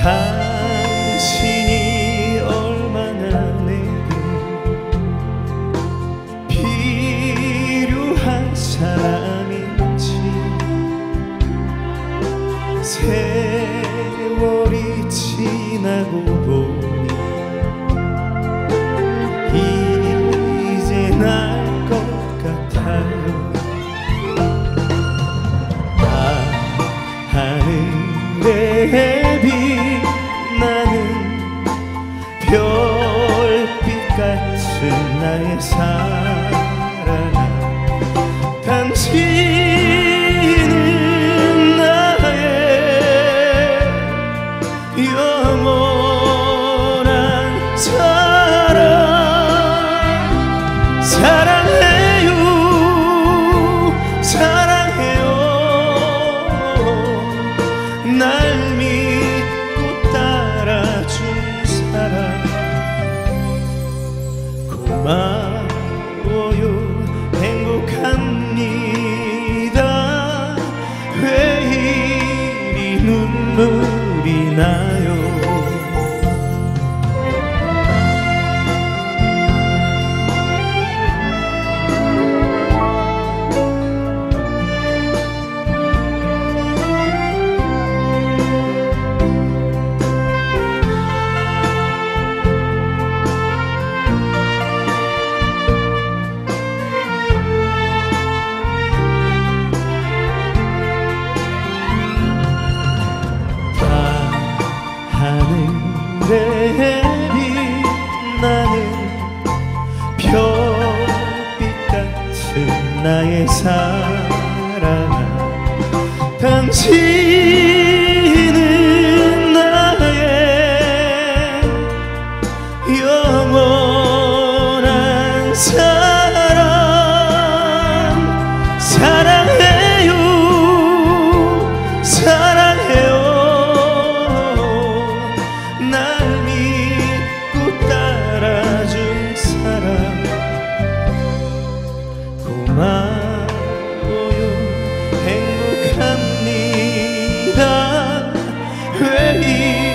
당신이 얼마나 내게 필요한 사람인지 세월이 지나고 보니 이제 날 것 같아요. 아 나 terminar. 하늘에 빛나는 별빛 같은 나의 사랑아 당신 praise.